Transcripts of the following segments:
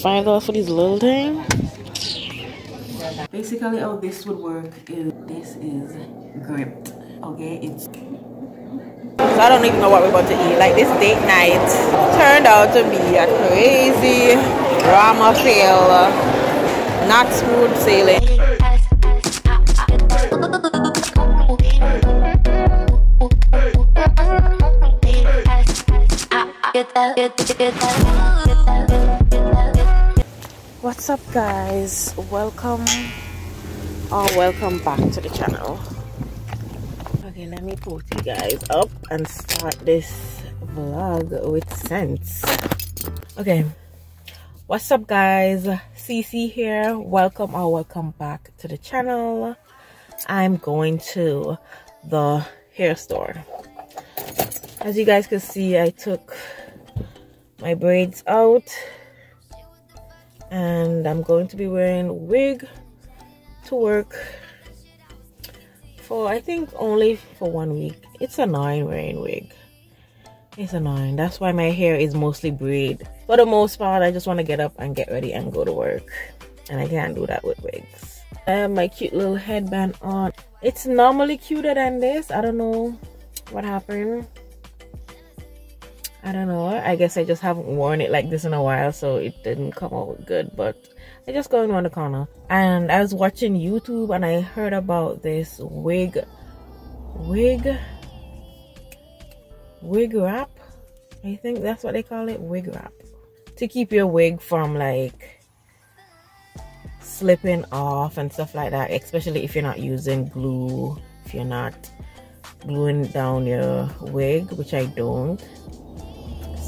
five dollars for these little things. basically how this would work is this is gripped okay it's so I don't even know what we're about to eat. Like this date night turned out to be a crazy drama fail, not smooth sailing. What's up guys? Welcome. Or welcome back to the channel. Okay let me put you guys up and start this vlog with sense. Okay. What's up guys? Cc here. Welcome or welcome back to the channel. I'm going to the hair store. As you guys can see i took my braids out and i'm going to be wearing wig to work for I think only for one week. It's annoying wearing wig. It's annoying. That's why my hair is mostly braid. For the most part, I just want to get up and get ready and go to work. And I can't do that with wigs. I have my cute little headband on. It's normally cuter than this. I don't know what happened. I don't know. I guess I just haven't worn it like this in a while, so it didn't come out good. But I just going around the corner, and I was watching YouTube, and I heard about this wig, wig, wig wrap. I think that's what they call it, wig wrap, to keep your wig from like slipping off and stuff like that. Especially if you're not using glue, if you're not gluing down your wig, which I don't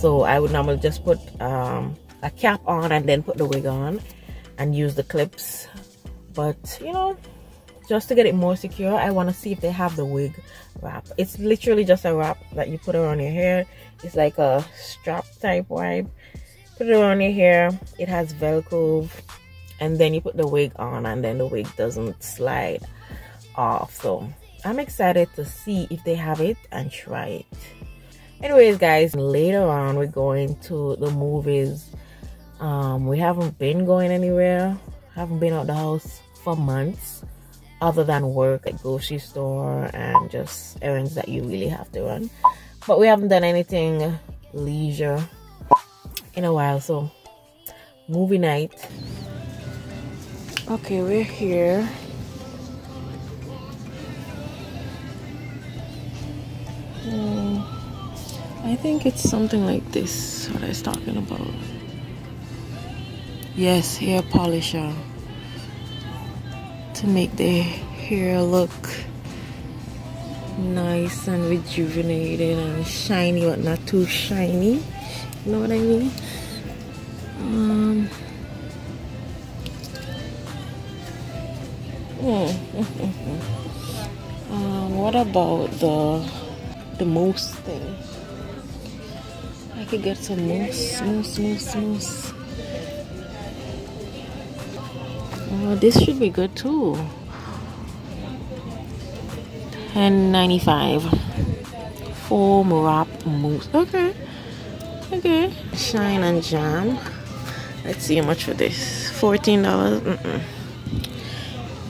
so I would normally just put um, a cap on and then put the wig on and use the clips. But you know just to get it more secure I want to see if they have the wig wrap. It's literally just a wrap that you put around your hair. It's like a strap type wipe. Put it around your hair. It has velcro. And then you put the wig on and then the wig doesn't slide off. So I'm excited to see if they have it and try it anyways guys later on we're going to the movies. Um we haven't been going anywhere. Haven't been out the house for months other than work at grocery store and just errands that you really have to run. But we haven't done anything leisure in a while so movie night. Okay we're here I think it's something like this, what I was talking about. Yes, hair polisher. To make the hair look nice and rejuvenated and shiny, but not too shiny. You know what I mean? Um, um, what about the the mousse thing? Could get some mousse, mousse, mousse, mousse. Oh, this should be good too. 10.95 foam wrap mousse. Okay, okay. Shine and jam. Let's see how much for this. Fourteen dollars. Mm -mm.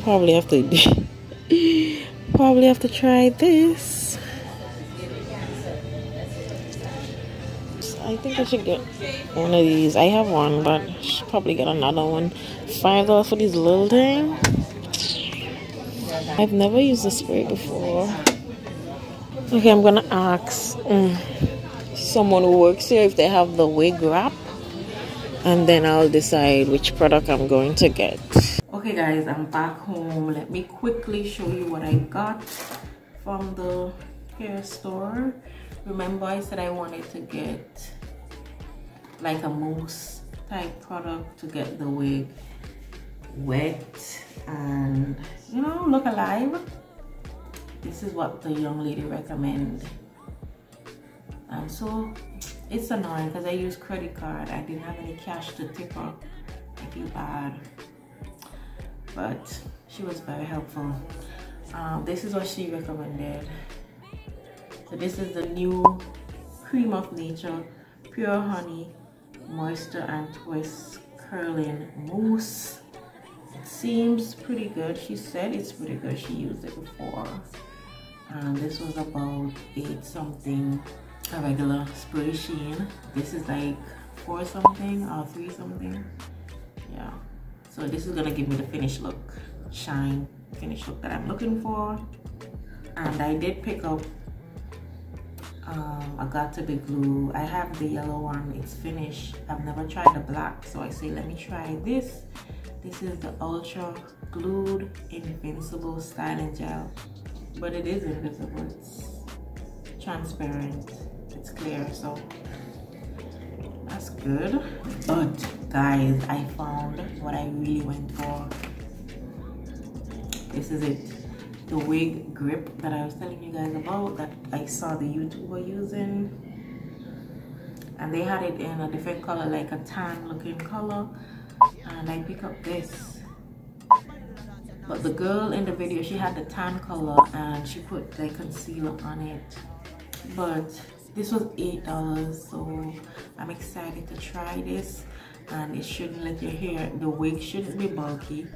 Probably have to. probably have to try this. I think I should get one of these. I have one, but I should probably get another one. Five dollars for these little thing. I've never used the spray before. Okay, I'm gonna ask um, someone who works here if they have the wig wrap, and then I'll decide which product I'm going to get. Okay, guys, I'm back home. Let me quickly show you what I got from the hair store remember I said I wanted to get like a mousse type product to get the wig wet and you know look alive. This is what the young lady recommend. And so it's annoying because I use credit card. I didn't have any cash to tip her I feel bad. But she was very helpful. Um, this is what she recommended so this is the new cream of nature pure honey moisture and twist curling mousse. It seems pretty good. She said it's pretty good. She used it before. And this was about eight something a regular spray sheen. This is like four something or three something. Yeah. So this is gonna give me the finished look, shine finish look that I'm looking for. And I did pick up um, Got2b glue. I have the yellow one, it's finished. I've never tried the black, so I say let me try this. This is the Ultra Glued Invincible Styling Gel. But it is invisible, it's transparent, it's clear, so that's good. But guys, I found what I really went for. This is it the wig grip that I was telling you guys about that I saw the YouTuber using. And they had it in a different color like a tan looking color. And I pick up this. But the girl in the video she had the tan color and she put the concealer on it. But this was eight dollars so I'm excited to try this. And it shouldn't let your hair the wig shouldn't be bulky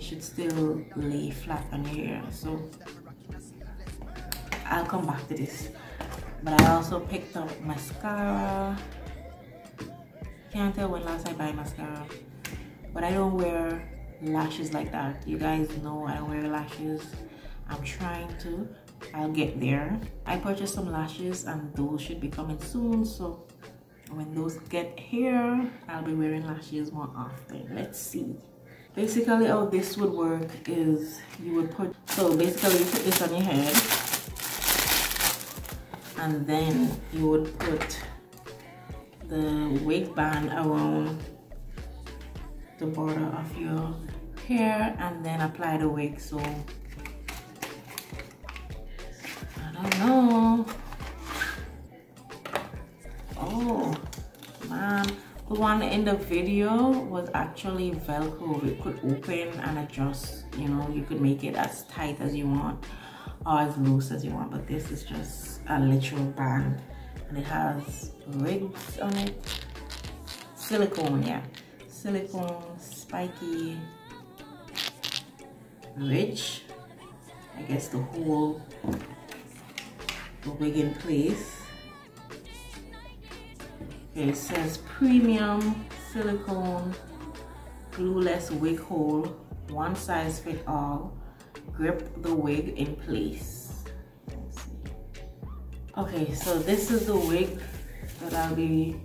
should still lay flat on your hair so I'll come back to this. But I also picked up mascara. Can't tell when last I buy mascara. But I don't wear lashes like that. You guys know I wear lashes. I'm trying to. I'll get there. I purchased some lashes and those should be coming soon. So when those get here I'll be wearing lashes more often. Let's see basically how this would work is you would put so basically you put this on your head and then you would put the wig band around the border of your hair and then apply the wig. So I don't know the one in the video was actually velcro. It could open and adjust you know you could make it as tight as you want or as loose as you want but this is just a literal band and it has wigs on it. Silicone yeah. Silicone spiky rich. I guess the whole the wig in place It says premium silicone glueless wig hole, one size fit all. Grip the wig in place. Okay, so this is the wig that I'll be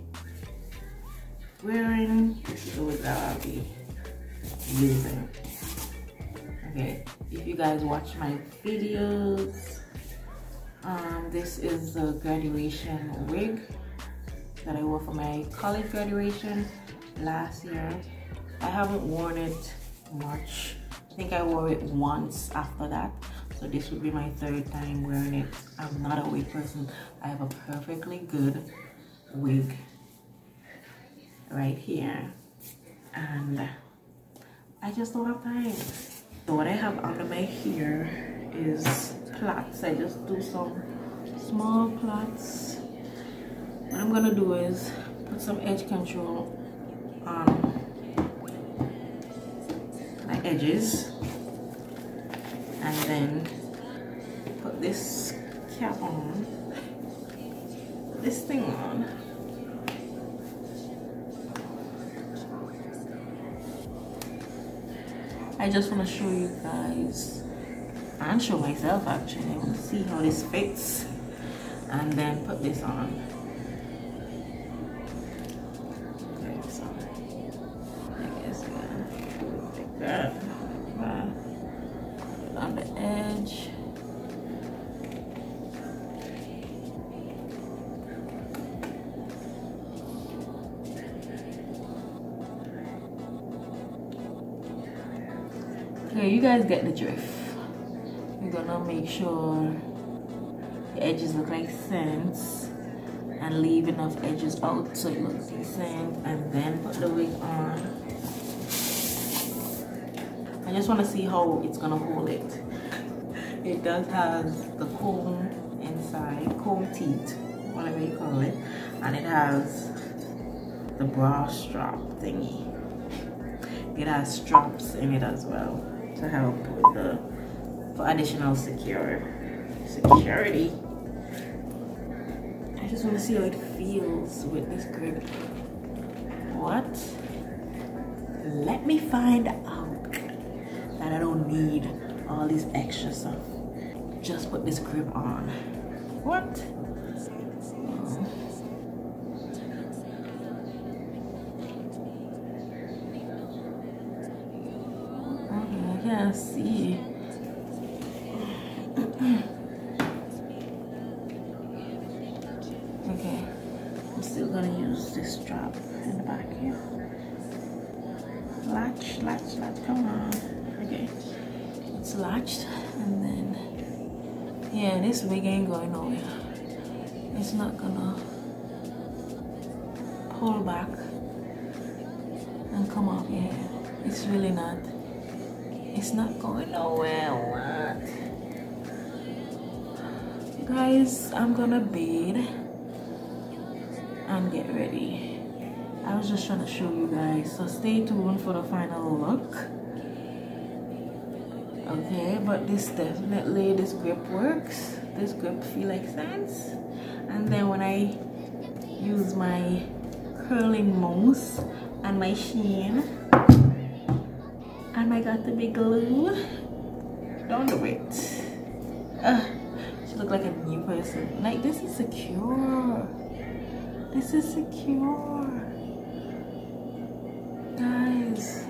wearing. This is the wig that I'll be using. Okay, if you guys watch my videos, um, this is the graduation wig that I wore for my college graduation last year. I haven't worn it much. I think I wore it once after that. So this would be my third time wearing it. I'm not a wig person. I have a perfectly good wig right here. And I just don't have time. So what I have under my hair is plaits. I just do some small plaits what I'm gonna do is put some edge control on my edges. And then put this cap on. This thing on. I just want to show you guys and show myself actually. I want to see how this fits. And then put this on okay you guys get the drift. You're gonna make sure the edges look like sense and leave enough edges out so it looks decent and then put the wig on. I just want to see how it's gonna hold it. It does have the comb inside comb teeth whatever you call it and it has the bra strap thingy. It has straps in it as well to help with the for additional secure security. I just want to see how it feels with this grip. What? Let me find out that I don't need all this extra stuff. Just put this grip on. What? Okay, I can't see. okay, I'm still gonna use this strap in the back here. Latch, latch, latch, come on. Okay, it's latched and then, yeah, this wig ain't going nowhere. It's not gonna pull back and come off head. It's really not. It's not going nowhere. What? Guys, I'm gonna bathe and get ready. I was just trying to show you guys. So stay tuned for the final look. Okay, but this definitely, this grip works. This grip feel like sense. And then when I use my curling mousse and my sheen and I got the big glue, don't do it. She look like a new person. Like this is secure. This is secure. Guys,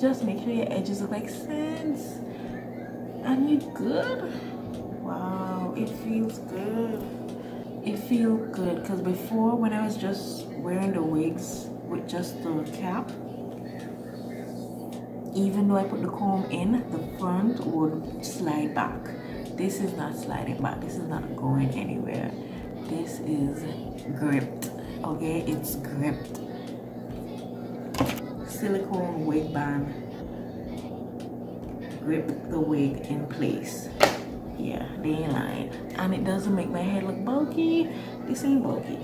just make sure your edges look like sense. And you good? Wow, it feels good. It feels good because before when I was just wearing the wigs with just the cap, even though I put the comb in, the front would slide back. This is not sliding back. This is not going anywhere. This is gripped. Okay, it's gripped. Silicone wig band grip the wig in place. Yeah, they ain't lying. And it doesn't make my head look bulky. This ain't bulky.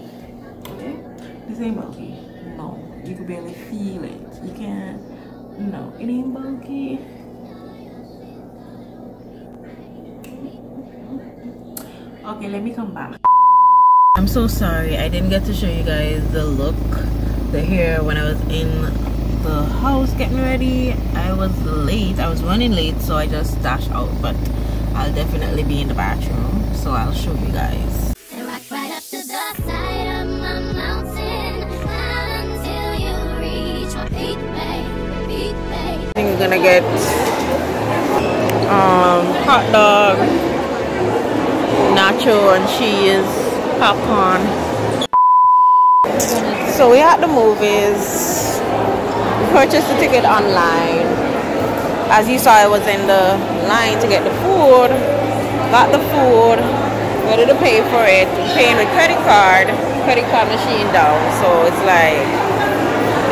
Okay? This ain't bulky. No. You can barely feel it. You can't. No, it ain't bulky. Okay, let me come back. I'm so sorry. I didn't get to show you guys the look, the hair when I was in the house getting ready. I was late. I was running late, so I just dashed out. But I'll definitely be in the bathroom, so I'll show you guys. I think we're gonna get um, hot dog, nacho and cheese, popcorn. So we're at the movies. We purchased the ticket online. As you saw, I was in the line to get the food. Got the food, ready to pay for it. Paying with credit card, credit card machine down. So it's like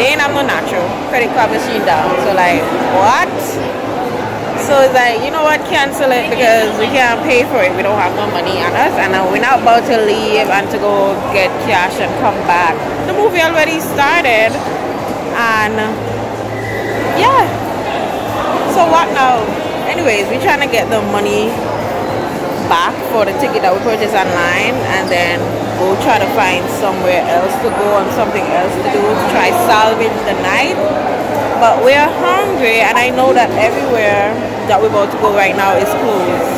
ain't have no natural. credit card machine down so like what so it's like you know what cancel it because we can't pay for it. We don't have no money on us. And uh, we're not about to leave and to go get cash and come back. The movie already started and yeah. So what now? Anyways we're trying to get the money back for the ticket that we purchased online and then we'll try to find somewhere else to go and something else to do to try salvage the night but we're hungry and I know that everywhere that we're about to go right now is closed.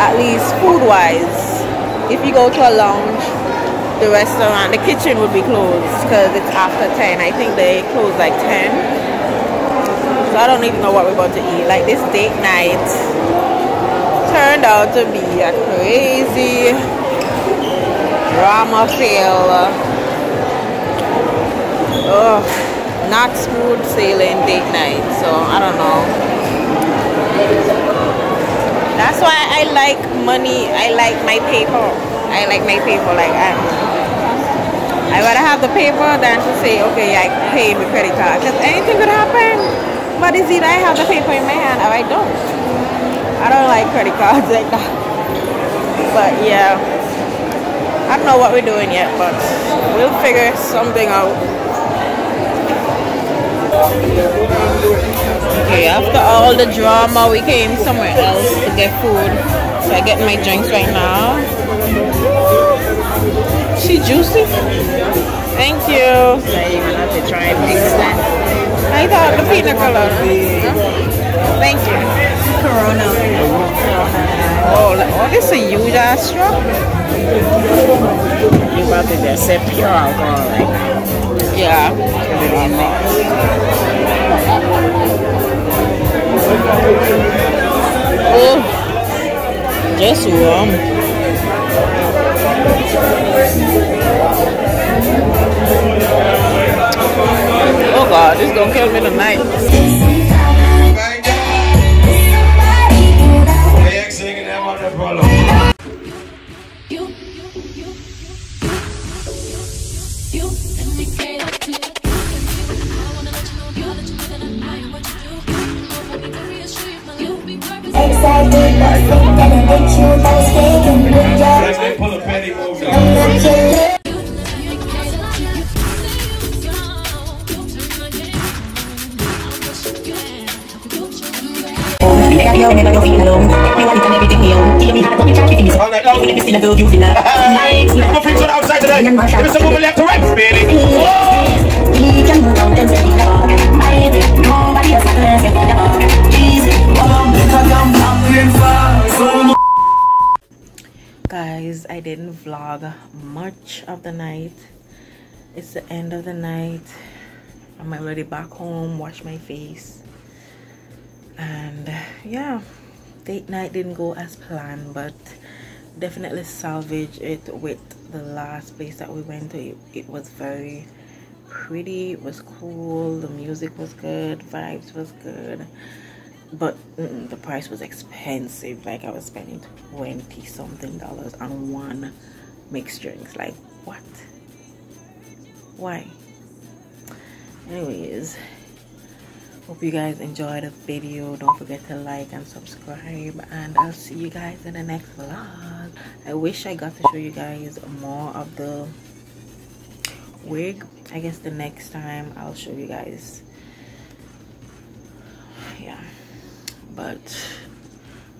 At least food wise if you go to a lounge the restaurant the kitchen would be closed because it's after 10 I think they close like 10 so I don't even know what we're about to eat. Like this date night turned out to be a crazy drama fail. Oh, not smooth sailing date night. So I don't know. That's why I like money. I like my paper. I like my paper. Like I'm. I rather have the paper than to say, okay, I pay with credit card. Because anything could happen. But is it I have the paper in my hand or I don't? I don't like credit cards like that. But yeah. I don't know what we're doing yet, but we'll figure something out. Okay, after all the drama, we came somewhere else to get food. So I get my drinks right now. She juicy? Thank you. I thought the pina colada. Thank you. Corona. Oh, oh, this is a huge ass straw. You about to just say pure alcohol, like Yeah. Oh, just warm. Oh God, this gonna kill me tonight. Feel alone. Want it and everything you own. Tell me if it's still a girl, you feel to the outside today. Give me woman left to rest, baby. Can move on Guys, I didn't vlog much of the night. It's the end of the night. I'm already back home, wash my face. And yeah, date night didn't go as planned, but definitely salvage it with the last place that we went to. It, it was very pretty, it was cool, the music was good, vibes was good. But mm, the price was expensive. Like i was spending 20 something dollars on one mixed drinks. Like what? Why? Anyways hope you guys enjoyed the video. Don't forget to like and subscribe and i'll see you guys in the next vlog. I wish i got to show you guys more of the wig. I guess the next time i'll show you guys. Yeah. But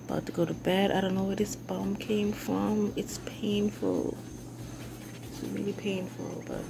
about to go to bed. I don't know where this bum came from. It's painful. It's really painful but